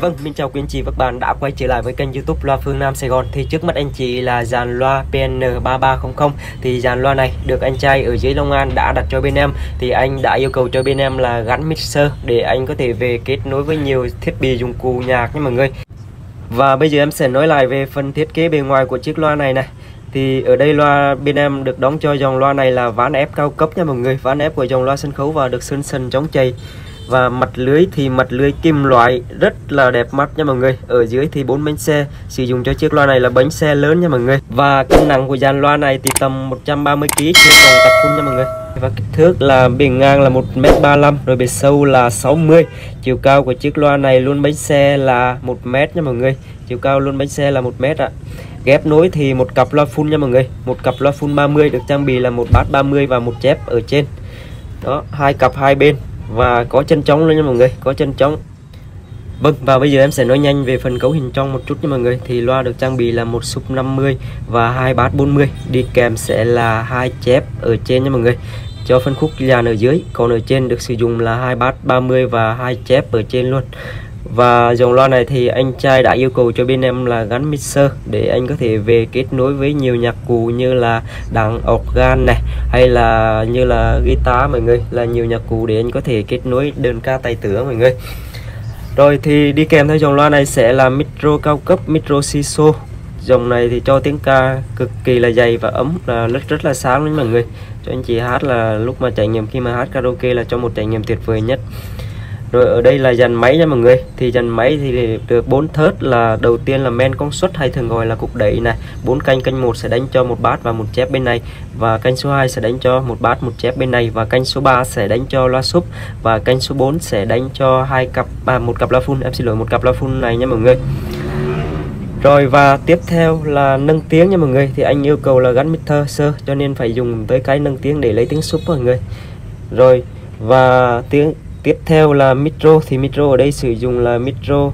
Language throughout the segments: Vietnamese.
Dạ vâng, mình chào quý anh chị và các bạn đã quay trở lại với kênh youtube Loa Phương Nam Sài Gòn. Thì trước mắt anh chị là dàn loa PN3300 Thì dàn loa này được anh trai ở dưới Long An đã đặt cho bên em. Thì anh đã yêu cầu cho bên em là gắn mixer Để anh có thể về kết nối với nhiều thiết bị dụng cụ nhạc nha mọi người. Và bây giờ em sẽ nói lại về phần thiết kế bề ngoài của chiếc loa này này. Thì ở đây loa bên em được đóng cho dòng loa này là ván ép cao cấp nha mọi người. Ván ép của dòng loa sân khấu và được sơn sần chống chày và mặt lưới thì mặt lưới kim loại rất là đẹp mắt nha mọi người. Ở dưới thì bốn bánh xe, sử dụng cho chiếc loa này là bánh xe lớn nha mọi người. Và cân nặng của dàn loa này thì tầm 130 kg trên vòng tập phun nha mọi người. Và kích thước là bề ngang là 1m35 rồi bề sâu là 60 chiều cao của chiếc loa này luôn bánh xe là 1m nha mọi người. Chiều cao luôn bánh xe là 1m ạ. Ghép nối thì một cặp loa full nha mọi người. Một cặp loa full 30 được trang bị là một bát 30 và một chép ở trên. Đó, hai cặp hai bên và có chân trống luôn nha mọi người, có chân trống. Vâng và bây giờ em sẽ nói nhanh về phần cấu hình trong một chút nha mọi người. Thì loa được trang bị là một sub 50 và hai bát 40 đi kèm sẽ là hai chép ở trên nha mọi người. Cho phân khúc dàn ở dưới, còn ở trên được sử dụng là hai bát 30 và hai chép ở trên luôn và dòng loa này thì anh trai đã yêu cầu cho bên em là gắn mixer để anh có thể về kết nối với nhiều nhạc cụ như là đàn organ này, hay là như là guitar mọi người, là nhiều nhạc cụ để anh có thể kết nối đơn ca tài tử mọi người. Rồi thì đi kèm theo dòng loa này sẽ là micro cao cấp, micro siso. Dòng này thì cho tiếng ca cực kỳ là dày và ấm, là rất rất là sáng đấy mọi người. Cho anh chị hát là lúc mà trải nghiệm, khi mà hát karaoke là cho một trải nghiệm tuyệt vời nhất rồi ở đây là dàn máy nha mọi người. Thì dàn máy thì được bốn thớt là đầu tiên là men công suất hay thường gọi là cục đẩy này. Bốn canh canh một sẽ đánh cho một bát và một chép bên này. Và canh số 2 sẽ đánh cho một bát một chép bên này. Và canh số 3 sẽ đánh cho loa súp và canh số 4 sẽ đánh cho hai cặp à, một cặp loa full em xin lỗi một cặp loa full này nha mọi người. Rồi và tiếp theo là nâng tiếng nha mọi người. Thì anh yêu cầu là gắn mixer sơ cho nên phải dùng tới cái nâng tiếng để lấy tiếng súp mọi người. Rồi và tiếng tiếp theo là micro, thì micro ở đây sử dụng là micro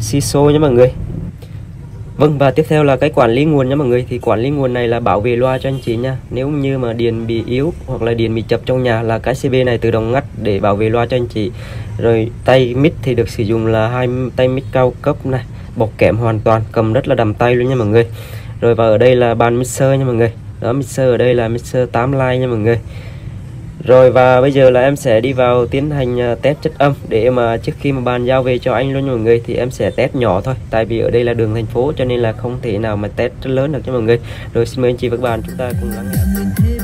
siso nhé mọi người. Vâng và tiếp theo là cái quản lý nguồn nha mọi người. Thì quản lý nguồn này là bảo vệ loa cho anh chị nha. Nếu như mà điện bị yếu hoặc là điện bị chập trong nhà là cái CB này tự động ngắt để bảo vệ loa cho anh chị. Rồi tay mic thì được sử dụng là hai tay mic cao cấp này, bọc kẽm hoàn toàn, cầm rất là đầm tay luôn nha mọi người. Rồi và ở đây là bàn mixer nha mọi người. Đó, mixer ở đây là mixer 8 line nha mọi người rồi, và bây giờ là em sẽ đi vào tiến hành à, test chất âm. Để mà trước khi mà bàn giao về cho anh luôn mọi người thì em sẽ test nhỏ thôi. Tại vì ở đây là đường thành phố, cho nên là không thể nào mà test rất lớn được cho mọi người. Rồi, xin mời anh chị và các bạn chúng ta cùng lắng nghe.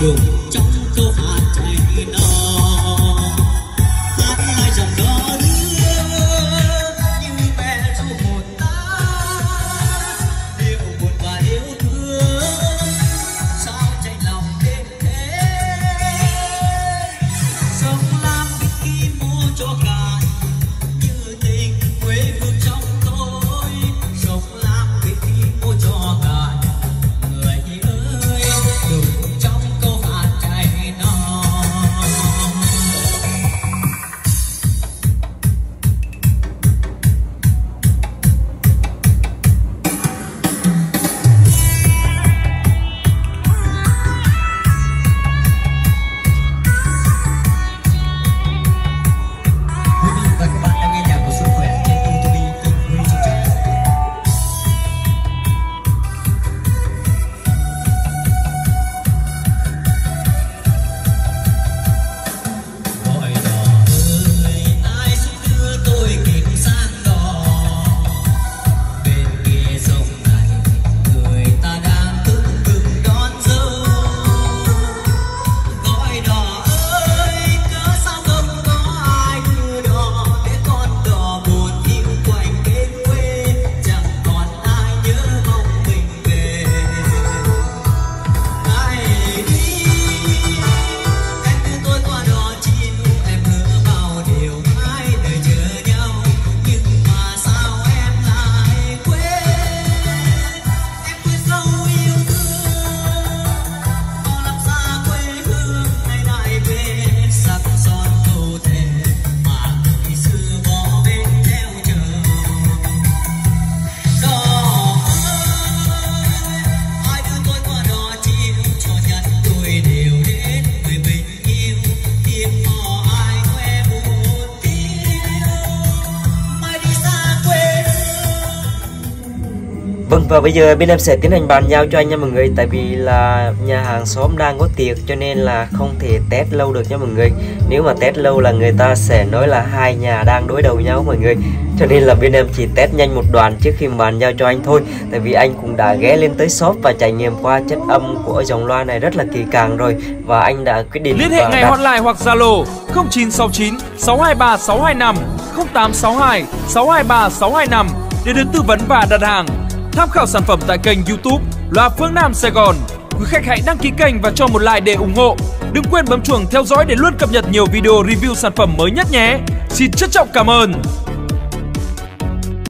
Go. Vâng và bây giờ bên em sẽ tiến hành bàn giao cho anh nha mọi người Tại vì là nhà hàng xóm đang có tiệc cho nên là không thể test lâu được nha mọi người. Nếu mà test lâu là người ta sẽ nói là hai nhà đang đối đầu nhau mọi người. Cho nên là bên em chỉ test nhanh một đoạn trước khi bàn giao cho anh thôi Tại vì anh cũng đã ghé lên tới shop và trải nghiệm qua chất âm của dòng loa này rất là kỳ càng rồi. Và anh đã quyết định Liên hệ ngay đặt... hotline hoặc Zalo 0969 623 625 0862 623 625 để được tư vấn và đặt hàng Tham khảo sản phẩm tại kênh YouTube Loa Phương Nam Sài Gòn. Quý khách hãy đăng ký kênh và cho một like để ủng hộ. Đừng quên bấm chuông theo dõi để luôn cập nhật nhiều video review sản phẩm mới nhất nhé. Xin trân trọng cảm ơn.